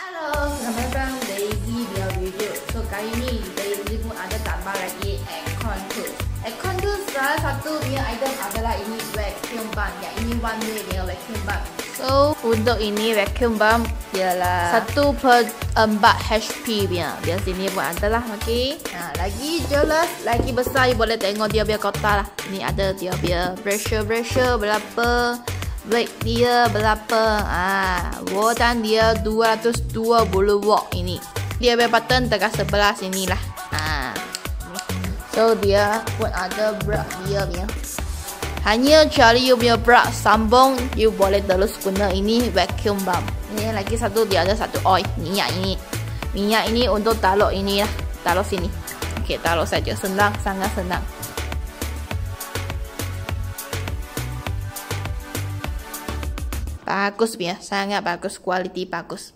Halo, selamat datang Daisy dia video. So kali ni Daisy pun ada tambah lagi aircon tu. Aircon tu salah satu punya item adalah ini vacuum pump. Ya, ini one way punya vacuum pump. So untuk ini vacuum pump ialah satu per empat HP punya. Biar sini pun ada lah, okay. Nah, lagi jelas, lagi besar, you boleh tengok dia punya kotak lah. Ini ada dia punya pressure pressure berapa weight dia berapa? Ah voltan dia 220 watt ini. Dia punya button dekat sebelah sini lah ah. So dia pun ada brak dia punya. Hanya cari you punya brak sambung you boleh terus guna ini vacuum pump ini lagi satu dia ada satu oil minyak ini. Minyak ini untuk taruh ini lah taruh sini. Ok taruh saja senang sangat senang bagus ya sangat bagus kualiti bagus